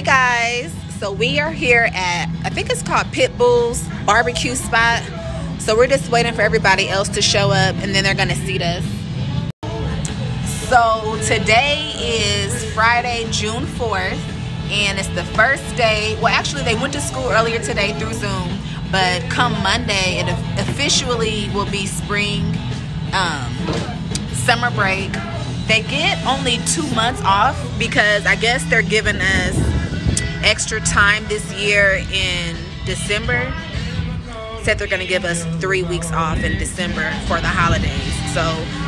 Hey guys, so we are here at I think it's called Pitbull's barbecue spot. So we're just waiting for everybody else to show up and then they're gonna seat us. So today is Friday, June 4th, and it's the first day. Well, actually, they went to school earlier today through Zoom, but come Monday, it officially will be spring um, summer break. They get only two months off because I guess they're giving us extra time this year in December. Said they're going to give us three weeks off in December for the holidays. So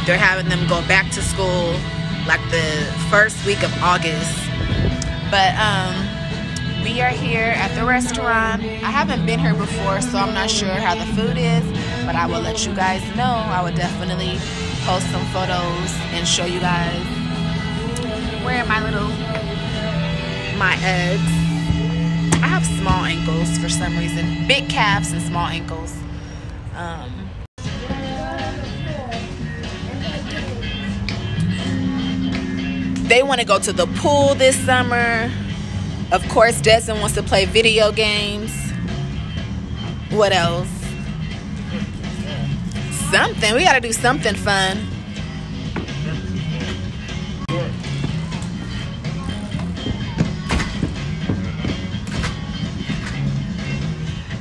they're having them go back to school like the first week of August. But um, we are here at the restaurant. I haven't been here before, so I'm not sure how the food is, but I will let you guys know. I would definitely post some photos and show you guys where my little my eggs. I have small ankles for some reason, big calves and small ankles. Um, they want to go to the pool this summer. Of course, Desmond wants to play video games. What else? Something. We got to do something fun.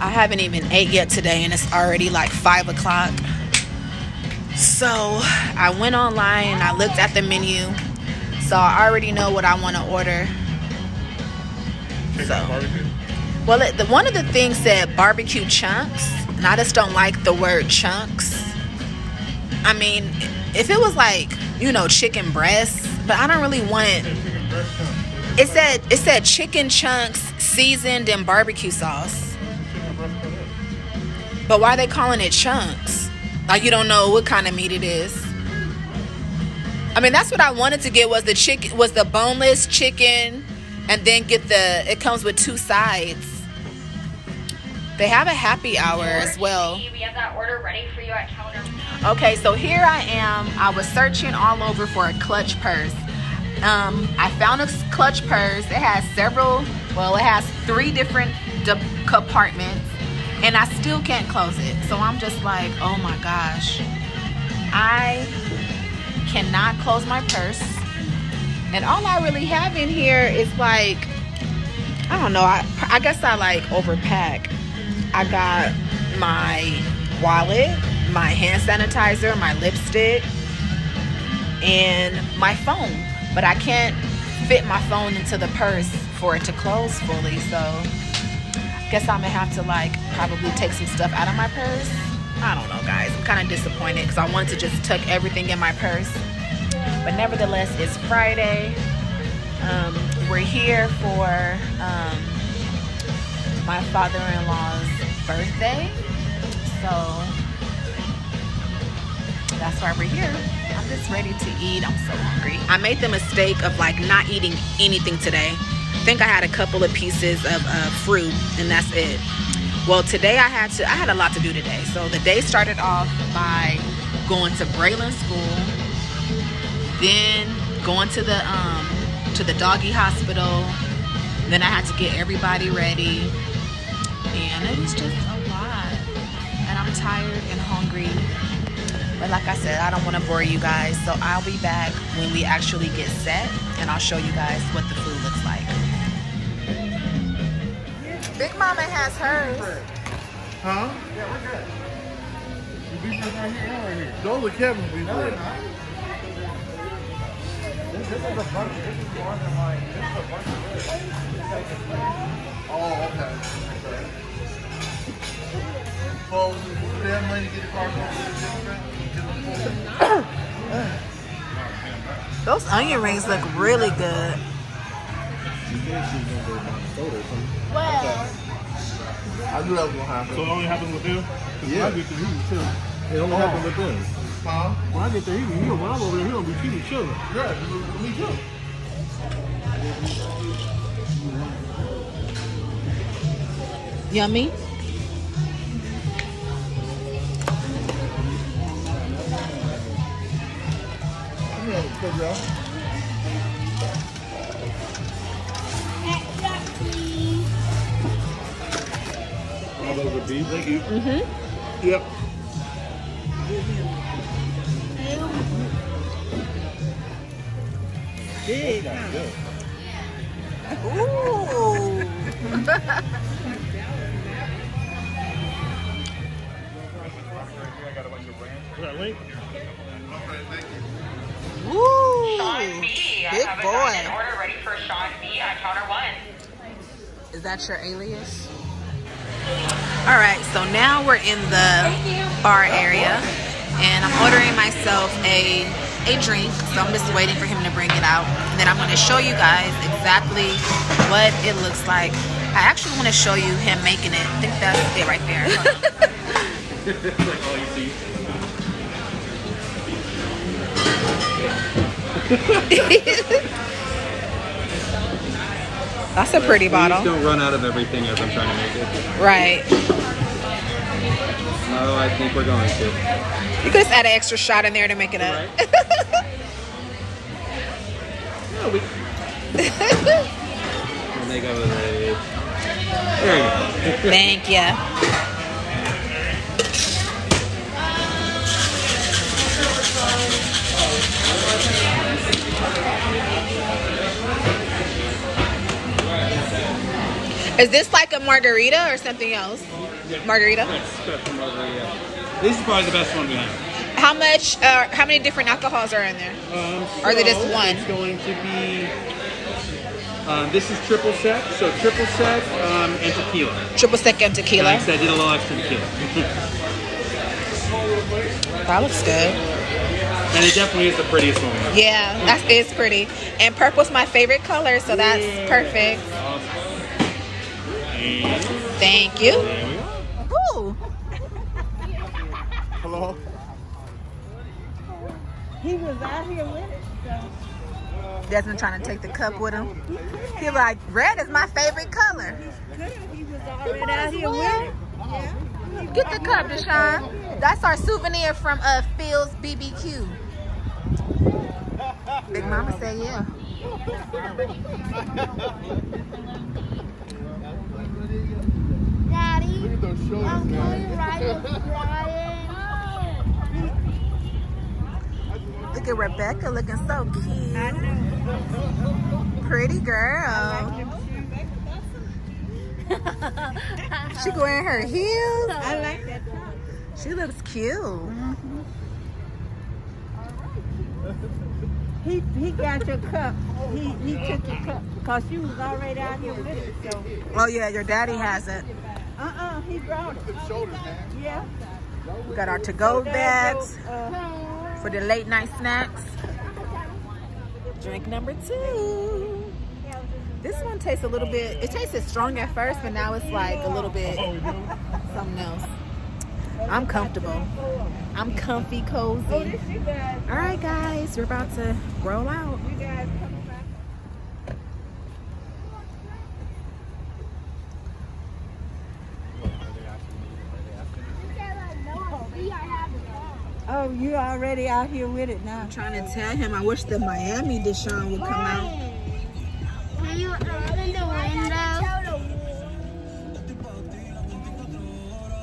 I haven't even ate yet today, and it's already like 5 o'clock. So I went online and I looked at the menu. So I already know what I want to order. So, well, it, the, one of the things said barbecue chunks, and I just don't like the word chunks. I mean, if it was like you know chicken breasts, but I don't really want it. It said it said chicken chunks seasoned in barbecue sauce. But why are they calling it chunks? Like you don't know what kind of meat it is. I mean, that's what I wanted to get was the chicken was the boneless chicken and then get the it comes with two sides. They have a happy hour as well. We have that order ready for you at counter. Okay, so here I am. I was searching all over for a clutch purse. Um, I found a clutch purse. It has several, well, it has three different compartments, and I still can't close it. So I'm just like, oh my gosh. I cannot close my purse. And all I really have in here is like, I don't know, I, I guess I like overpack. I got my wallet, my hand sanitizer, my lipstick, and my phone. But I can't fit my phone into the purse for it to close fully. So guess I'm gonna have to like probably take some stuff out of my purse. I don't know, guys. I'm kind of disappointed because I wanted to just tuck everything in my purse. But nevertheless, it's Friday. Um, we're here for um, my father-in-law's birthday. So that's why we're here. I'm just ready to eat. I'm so hungry. I made the mistake of like not eating anything today. I think I had a couple of pieces of uh, fruit and that's it. Well, today I had to, I had a lot to do today. So the day started off by going to Braylon School, then going to the, um, to the doggy hospital. Then I had to get everybody ready. And it was just a lot. And I'm tired and hungry. But like I said, I don't want to bore you guys. So I'll be back when we actually get set. And I'll show you guys what the food looks like. Big Mama has hers. Huh? Yeah, we're good. The beef is right here and right here. Those are Kevin's beef. No, they're not. This, this is a bunch. This is more than like. This is a bunch of this. Like Oh, okay. okay. Well, would they have money to get the car going to the different? Those onion rings look really good. Well, I knew that was gonna happen. So it only happens with them? 'Cause Yeah. When I get there, he was chilling. It only happened with them. Huh? When I get there, he, he, when I'm over there, he gonna be he was chilling. Yeah, me too. yummy. good, girl. All those are beef? Thank you. Mm-hmm. Yep. Big. Ooh! Is that link? Okay, thank you. Sean B. I Big have boy. diamond order ready for Sean B. on counter one. Is that your alias? All right, so now we're in the bar area, and I'm ordering myself a a drink. So I'm just waiting for him to bring it out, and then I'm going to show you guys exactly what it looks like. I actually want to show you him making it. I think that's it right there. like all you see. that's a pretty bottle, don't run out of everything as I'm trying to make it. right? No, I think we're going to. You could just add an extra shot in there to make it up. No, we. We'll make up with a. There you go. Thank you. Is this like a margarita or something else? Margarita. Margarita. This is probably the best one we have. How much? Uh, how many different alcohols are in there? Um, Or is it just so one? It's going to be. Um, this is triple sec, so triple sec um, and tequila. Triple sec and tequila. Like I said, I did a little extra tequila. That looks good. and it definitely is the prettiest one. Yeah, that's pretty. And purple's my favorite color, so that's perfect. And Thank you. there we go. Ooh. Hello. He was out here with it. So. Desmond trying to take the cup with him. He like, red is my favorite color. He was already out here with it. Yeah. Get the cup, Deshaun. That's our souvenir from uh Phil's BBQ. Big Mama said yeah. Daddy, Look at shoulders, I'm going man. right with Brian. Look at Rebecca looking so cute. Pretty girl. She wearing her heels. I like that. She looks cute. He he got your cup. He he took your cup because you was already out here with it. So Oh yeah, your daddy has it. Uh uh he brought it. The shoulders, man. Yeah. We got our to-go bags Uh, for the late night snacks. Drink number two. This one tastes a little bit, it tasted strong at first, but now it's like a little bit something else. I'm comfortable. I'm comfy, cozy. this you guys. All right, guys, we're about to roll out. You guys coming back? Oh, you already out here with it now. I'm trying to tell him I wish the Miami Deshaun would come out. Can you open the window?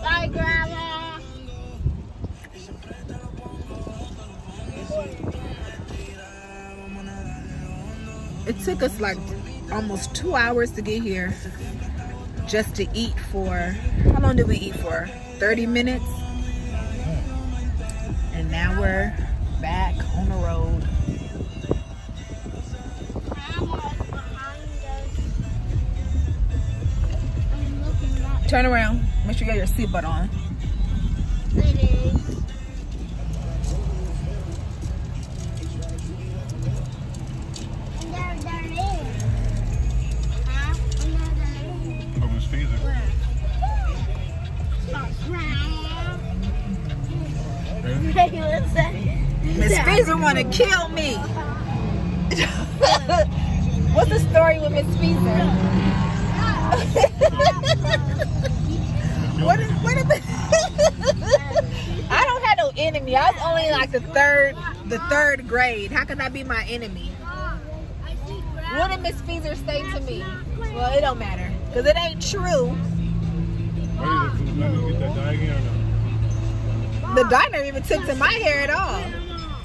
Bye, Grandma. It took us like almost two hours to get here just to eat for, how long did we eat for? 30 minutes? Turn around. Make sure you got your seatbelt on. It is. And there, there it is. Huh? And there, there it is. From his fees. Where? Grandma. Hey, listen. Miss Feezer want to kill me. What's the story with Miss Feezer? what is, what is I don't have no enemy. I was only like the third the third grade. How can I be my enemy? What did Miss Feezer say to me? Well, it don't matter. Because it ain't true. That dye? The diner even took to my hair at all.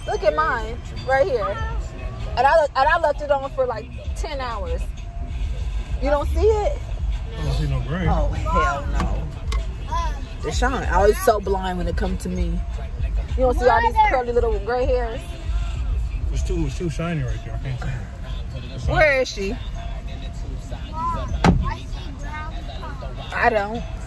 Look at mine right here. And I and I left it on for like 10 hours. You don't see it? I don't see no gray. Oh hell no. Deshaun, I was so blind when it come to me. You don't see all these curly little gray hairs? It's too, it's too shiny right there. I can't see it. Where is she? I see brown color. I don't. Look at brown